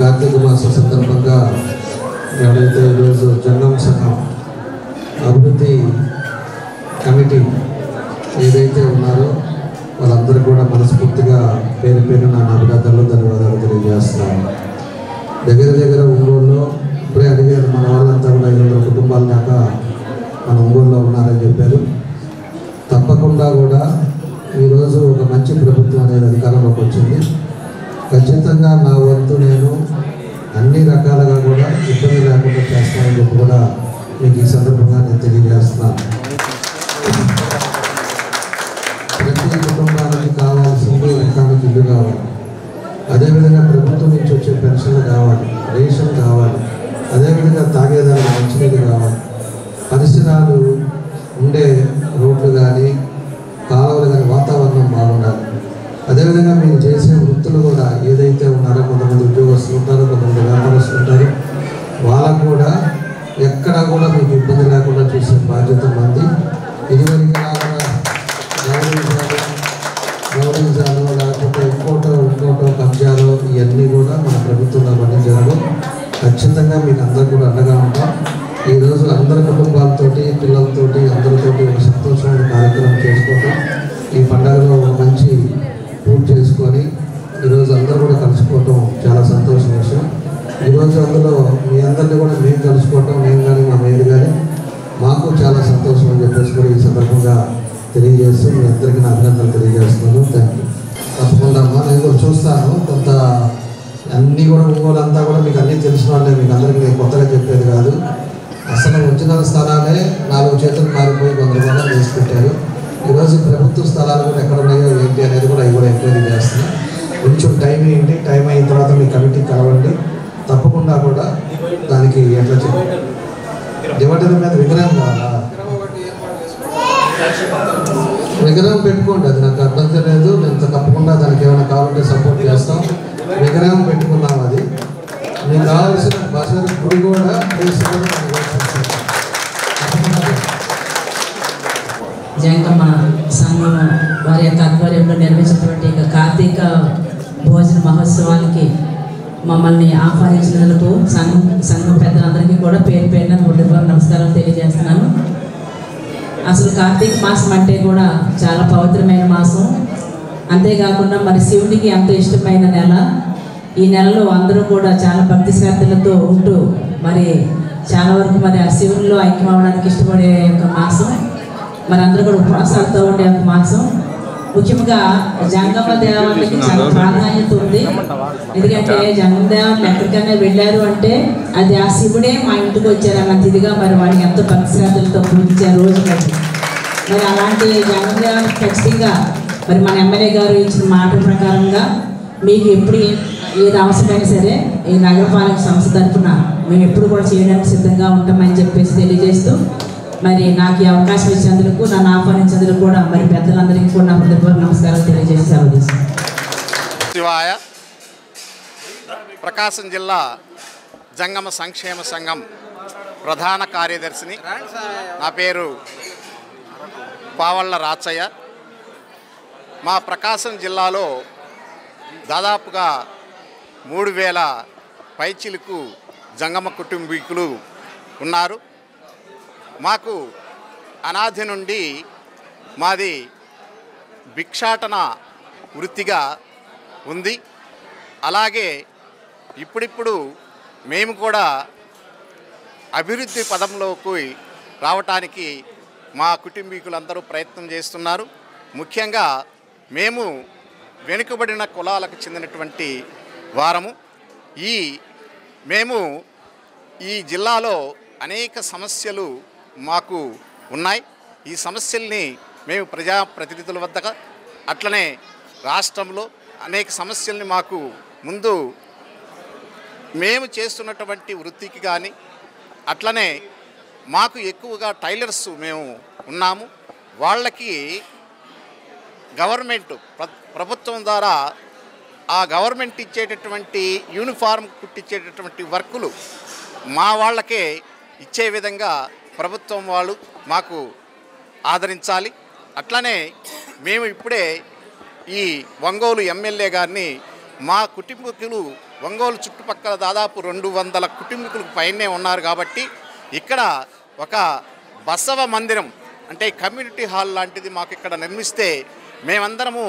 కార్తీక మాసం సందర్భంగా ఎవరైతే ఈరోజు జంగం సంఘం అభివృద్ధి కమిటీ ఏదైతే ఉన్నారో వాళ్ళందరూ కూడా మనస్ఫూర్తిగా పేరు పేరు నా అభినందనలు ధన్యవాదాలు తెలియజేస్తున్నాను. దగ్గర దగ్గర ఒంగోలులో ఇప్పుడే అడిగారు మన వాళ్ళంతా కూడా ఐదు వందల కుటుంబాల దాకా మన ఒంగోలులో ఉన్నారని చెప్పారు. తప్పకుండా కూడా ఈరోజు ఒక మంచి ప్రభుత్వం అనేది అధికారంలోకి వచ్చింది. ఖచ్చితంగా నా వంతు నేను అన్ని రకాలుగా కూడా ఇబ్బంది లేకుండా చేస్తానని చెప్పి కూడా మీకు ఈ సందర్భంగా నేను తెలియజేస్తున్నాను. ప్రతి కుటుంబానికి కావాల్సింది ఎకరానికి ఇల్లు కావాలి. అదేవిధంగా ప్రభుత్వం నుంచి వచ్చే పెన్షన్లు కావాలి. ఇవన్నీ కూడా మన ప్రభుత్వంలో పండించడం ఖచ్చితంగా మీకు అందరూ కూడా అండగా ఉంటాం. ఈరోజు అందరి కుటుంబాలతోటి పిల్లలతోటి అందరితోటి ఒక సంతోషమైన కార్యక్రమం చేసుకోవటం ఈ పండుగలో ఒక మంచి పూర్తి చేసుకొని ఈరోజు అందరూ కూడా కలుసుకోవటం చాలా సంతోషం విషయం. ఈరోజు అందులో మీ అందరినీ కూడా మేము కలుసుకోవటం మేము కానీ మా మేలు కానీ మాకు చాలా సంతోషం అని చెప్పేసి కూడా ఈ సందర్భంగా తెలియజేస్తూ మీ అందరికీ అన్నీ కూడా ఒంగోలు అంతా కూడా మీకు అన్నీ తెలిసిన వాళ్ళే మీకు అందరికీ నేను కొత్తగా చెప్పేది కాదు. అసలు వచ్చిన స్థలాలే నాలుగు చేతులు మారిపోయి కొంతమంది చేసి పెట్టారు ఈరోజు ప్రభుత్వ స్థలాలు కూడా ఎక్కడ ఉన్నాయో ఏంటి అనేది కూడా అవి కూడా ఎంక్వైరీ చేస్తున్నాం. కొంచెం టైం ఏంటి? టైం అయిన తర్వాత మీ కమిటీ కలవండి. తప్పకుండా కూడా దానికి ఎట్లా చెప్పండి డివైడర్ మీద విగ్రహం కావాలా? విగ్రహం పెట్టుకోండి అది నాకు అర్థం లేదు నేను తప్పకుండా దానికి ఏమైనా కావాలంటే సపోర్ట్ చేస్తాం. విగ్రహం పెట్టుకున్నాం అది. మీకు కావాల్సిన బసర్ గుడి కూడా జంకమ్మ సంఘం వారి యొక్క ఆధ్వర్యంలో నిర్మించినటువంటి కార్తీక భోజన మహోత్సవానికి మమ్మల్ని ఆహ్వానించినందుకు సంఘం సంఘం పెద్దలందరికీ కూడా పేరు పేరున హృదయపూర్వక నమస్కారం తెలియజేస్తున్నాను. అసలు కార్తీక మాసం అంటే కూడా చాలా పవిత్రమైన మాసం. అంతేకాకుండా మరి శివునికి ఎంతో ఇష్టమైన నెల? ఈ నెలలో అందరూ కూడా చాలా భక్తి శ్రద్ధలతో ఉంటూ మరి చాలా వరకు మరి ఆ శివుల్లో ఐక్యం అవడానికి ఇష్టపడే యొక్క మాసం. మరి అందరూ కూడా ఉపవాసాలతో ఉండే ఒక మాసం. ముఖ్యంగా జంగమ్మ దేవాలయకి చాలా ప్రాధాన్యత ఉంది. ఎందుకంటే జంగమ్మ దేవాలయం ఎక్కడికైనా వెళ్ళారు అంటే అది ఆ శివుడే మా ఇంటికి వచ్చారన్న తిదిగా మరి వాడిని ఎంతో భక్తి శ్రద్ధలతో పూజించారు రోజు మరి. మరి అలాంటి జంగమ్మ దేవాలయం ఖచ్చితంగా మరి మన ఎమ్మెల్యే గారు ఇచ్చిన మాట ప్రకారంగా మీకు ఎప్పుడు ఏ- ఏది అవసరమైనా సరే ఈ నగరపాలక సంస్థ తరఫున మేము ఎప్పుడు కూడా చేయడానికి సిద్ధంగా ఉంటామని చెప్పేసి తెలియజేస్తూ మరి నాకు ఈ అవకాశం ఇచ్చేందుకు నన్ను ఆహ్వానించేందుకు కూడా మరి పెద్దలందరికీ కూడా నా హృదయపూర్వక నమస్కారాలు తెలియజేసి శివాయ ప్రకాశం జిల్లా జంగమ సంక్షేమ సంఘం ప్రధాన కార్యదర్శిని. నా పేరు పావళ్ళ రాచయ్య. మా ప్రకాశం జిల్లాలో దాదాపుగా మూడు వేల పైచిలకు జంగమ కుటుంబీకులు ఉన్నారు. మాకు అనాది నుండి మాది భిక్షాటన వృత్తిగా ఉంది. అలాగే ఇప్పుడిప్పుడు మేము కూడా అభివృద్ధి పదంలోకి రావటానికి మా కుటుంబీకులందరూ ప్రయత్నం చేస్తున్నారు. ముఖ్యంగా మేము వెనుకబడిన కులాలకు చెందినటువంటి వారము. ఈ మేము ఈ జిల్లాలో అనేక సమస్యలు మాకు ఉన్నాయి. ఈ సమస్యల్ని మేము ప్రజాప్రతినిధుల వద్దగా అట్లనే రాష్ట్రంలో అనేక సమస్యల్ని మాకు ముందు మేము చేస్తున్నటువంటి వృత్తికి కానీ అట్లనే మాకు ఎక్కువగా టైలర్స్ మేము ఉన్నాము. వాళ్ళకి గవర్నమెంట్ ప్రభుత్వం ద్వారా ఆ గవర్నమెంట్ ఇచ్చేటటువంటి యూనిఫామ్ కుట్టించేటటువంటి వర్కులు మా వాళ్ళకే ఇచ్చే విధంగా ప్రభుత్వం వాళ్ళు మాకు ఆదరించాలి. అట్లనే మేము ఇప్పుడే ఈ ఒంగోలు ఎమ్మెల్యే గారిని మా కుటుంబకులు ఒంగోలు చుట్టుపక్కల దాదాపు రెండు వందల కుటుంబీకులకు పైనే ఉన్నారు కాబట్టి ఇక్కడ ఒక బసవ మందిరం అంటే కమ్యూనిటీ హాల్ లాంటిది మాకు ఇక్కడ నిర్మిస్తే మేమందరము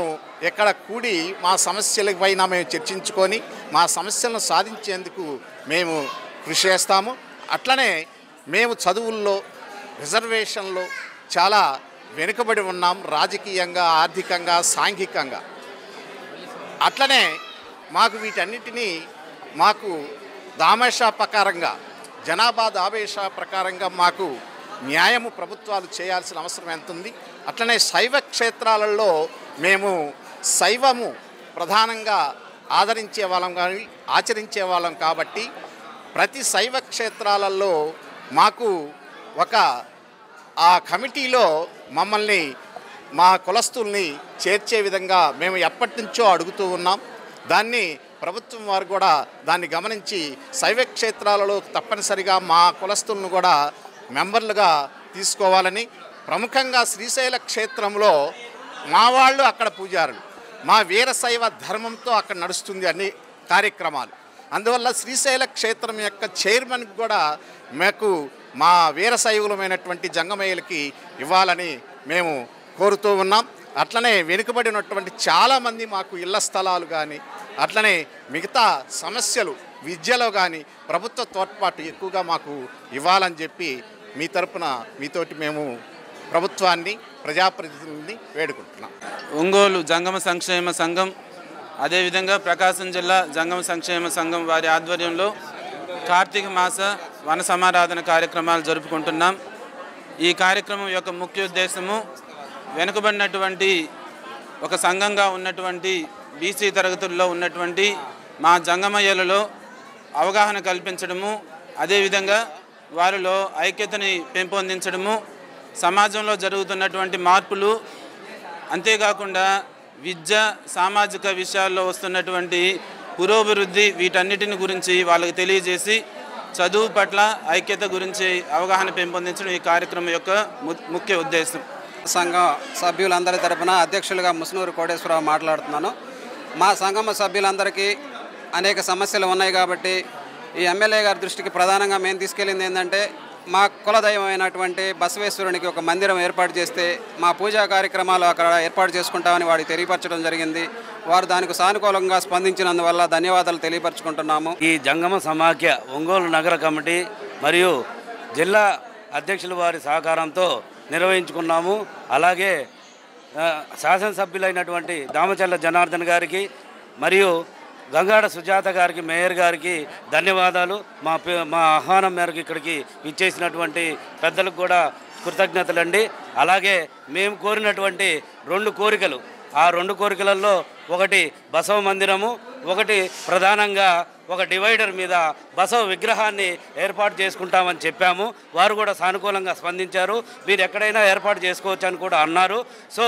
ఇక్కడ కూడి మా సమస్యల పైన మేము చర్చించుకొని మా సమస్యలను సాధించేందుకు మేము కృషి చేస్తాము. అట్లనే మేము చదువుల్లో రిజర్వేషన్లో చాలా వెనుకబడి ఉన్నాం రాజకీయంగా ఆర్థికంగా సాంఘికంగా. అట్లనే మాకు వీటన్నిటినీ మాకు దామేషా ప్రకారంగా జనాభా దామేషా ప్రకారంగా మాకు న్యాయము ప్రభుత్వాలు చేయాల్సిన అవసరం ఎంత ఉంది అట్లనే శైవ క్షేత్రాలలో మేము శైవము ప్రధానంగా ఆదరించే వాళ్ళం కానీ ఆచరించే వాళ్ళం కాబట్టి ప్రతి శైవ క్షేత్రాలలో మాకు ఒక ఆ కమిటీలో మమ్మల్ని మా కులస్తుల్ని చేర్చే విధంగా మేము ఎప్పటి నుంచో అడుగుతూ ఉన్నాం. దాన్ని ప్రభుత్వం వారు కూడా దాన్ని గమనించి శైవ క్షేత్రాలలో తప్పనిసరిగా మా కులస్తులను కూడా మెంబర్లుగా తీసుకోవాలని ప్రముఖంగా శ్రీశైల క్షేత్రంలో మా వాళ్ళు అక్కడ పూజారులు. మా వీరశైవ ధర్మంతో అక్కడ నడుస్తుంది అన్ని కార్యక్రమాలు. అందువల్ల శ్రీశైల క్షేత్రం యొక్క చైర్మన్కి కూడా మాకు మా వీరశైవులమైనటువంటి జంగమయ్యలకి ఇవ్వాలని మేము కోరుతూ ఉన్నాం. అట్లనే వెనుకబడినటువంటి చాలామంది మాకు ఇళ్ళ స్థలాలు కానీ అట్లనే మిగతా సమస్యలు విద్యలో కానీ ప్రభుత్వ తోడ్పాటు ఎక్కువగా మాకు ఇవ్వాలని చెప్పి మీ తరపున మీతోటి మేము ప్రభుత్వాన్ని ప్రజాప్రతినిధిని వేడుకుంటున్నాం. ఒంగోలు జంగమ సంక్షేమ సంఘం అదేవిధంగా ప్రకాశం జిల్లా జంగమ సంక్షేమ సంఘం వారి ఆధ్వర్యంలో కార్తీక మాస వన సమారాధన కార్యక్రమాలు జరుపుకుంటున్నాం. ఈ కార్యక్రమం యొక్క ముఖ్య ఉద్దేశము వెనుకబడినటువంటి ఒక సంఘంగా ఉన్నటువంటి బీసీ తరగతుల్లో ఉన్నటువంటి మా జంగమయ్యలలో అవగాహన కల్పించడము అదేవిధంగా వారిలో ఐక్యతని పెంపొందించడము సమాజంలో జరుగుతున్నటువంటి మార్పులు అంతేకాకుండా విద్య సామాజిక విషయాల్లో వస్తున్నటువంటి పురోభివృద్ధి వీటన్నిటిని గురించి వాళ్ళకి తెలియజేసి చదువు పట్ల ఐక్యత గురించి అవగాహన పెంపొందించడం ఈ కార్యక్రమం యొక్క ము- ముఖ్య ఉద్దేశం. సంఘం సభ్యులందరి తరఫున అధ్యక్షులుగా ముసునూరు కోటేశ్వరరావు మాట్లాడుతున్నాను. మా సంఘం సభ్యులందరికీ అనేక సమస్యలు ఉన్నాయి కాబట్టి ఈ ఎమ్మెల్యే గారి దృష్టికి ప్రధానంగా మేము తీసుకెళ్ళింది ఏంటంటే మా కులదైవమైనటువంటి బసవేశ్వరునికి ఒక మందిరం ఏర్పాటు చేస్తే మా పూజా కార్యక్రమాలు అక్కడ ఏర్పాటు చేసుకుంటామని వాడికి తెలియపరచడం జరిగింది. వారు దానికి సానుకూలంగా స్పందించినందువల్ల ధన్యవాదాలు తెలియపరచుకుంటున్నాము. ఈ జంగమ సమాఖ్య ఒంగోలు నగర కమిటీ మరియు జిల్లా అధ్యక్షుల వారి సహకారంతో నిర్వహించుకున్నాము. అలాగే శాసనసభ్యులైనటువంటి దామచల్ల జనార్దన్ గారికి మరియు గంగాడ సుజాత గారికి మేయర్ గారికి ధన్యవాదాలు. మా మా ఆహ్వానం మేరకు ఇక్కడికి ఇచ్చేసినటువంటి పెద్దలకు కూడా కృతజ్ఞతలండి. అలాగే మేము కోరినటువంటి రెండు కోరికలు. ఆ రెండు కోరికలలో ఒకటి బసవ మందిరము ఒకటి ప్రధానంగా ఒక డివైడర్ మీద బసవ విగ్రహాన్ని ఏర్పాటు చేసుకుంటామని చెప్పాము. వారు కూడా సానుకూలంగా స్పందించారు. మీరు ఎక్కడైనా ఏర్పాటు చేసుకోవచ్చు అని కూడా అన్నారు. సో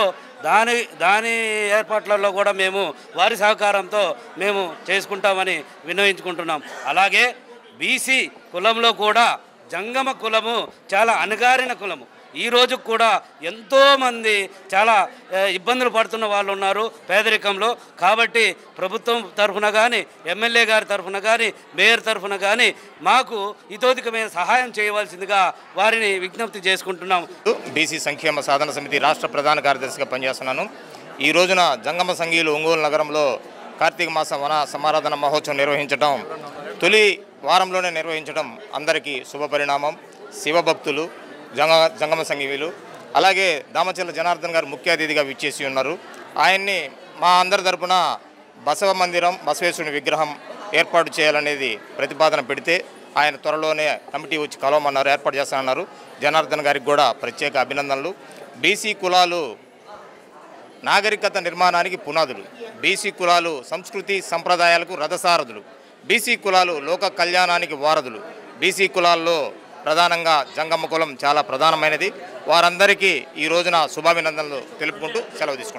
దాని దాని ఏర్పాట్లలో కూడా మేము వారి సహకారంతో మేము చేసుకుంటామని వినియోగించుకుంటున్నాం అలాగే బీసీ కులంలో కూడా జంగమ కులము చాలా అణగారిన కులము. ఈ రోజు కూడా ఎంతోమంది చాలా ఇబ్బందులు పడుతున్న వాళ్ళు ఉన్నారు పేదరికంలో. కాబట్టి ప్రభుత్వం తరఫున కానీ ఎమ్మెల్యే గారి తరఫున కానీ మేయర్ తరఫున కానీ మాకు ఇతోధికమైన సహాయం చేయవలసిందిగా వారిని విజ్ఞప్తి చేసుకుంటున్నాం. బీసీ సంక్షేమ సాధన సమితి రాష్ట్ర ప్రధాన కార్యదర్శిగా పనిచేస్తున్నాను. ఈ రోజున జంగమ సంఘీయులు ఒంగోలు నగరంలో కార్తీక మాస వన సమారాధన మహోత్సవం నిర్వహించడం తొలి వారంలోనే నిర్వహించడం అందరికీ శుభపరిణామం. శివభక్తులు జంగ జంగమ సంఘీయులు. అలాగే దామచర్ల జనార్దన్ గారు ముఖ్య అతిథిగా విచ్చేసి ఉన్నారు. ఆయన్ని మా అందరి తరపున బసవ మందిరం బసవేశ్వరుని విగ్రహం ఏర్పాటు చేయాలనేది ప్రతిపాదన పెడితే ఆయన త్వరలోనే కమిటీ వచ్చి కలవమన్నారు ఏర్పాటు చేస్తానన్నారు. జనార్దన్ గారికి కూడా ప్రత్యేక అభినందనలు. బీసీ కులాలు నాగరికత నిర్మాణానికి పునాదులు. బీసీ కులాలు సంస్కృతి సంప్రదాయాలకు రథసారథులు. బీసీ కులాలు లోక కళ్యాణానికి వారధులు. బీసీ కులాల్లో ప్రధానంగా జంగమ్మ కులం చాలా ప్రధానమైనది. వారందరికీ ఈ రోజున శుభాభినందనలు తెలుపుకుంటూ సెలవు తీసుకుంటాం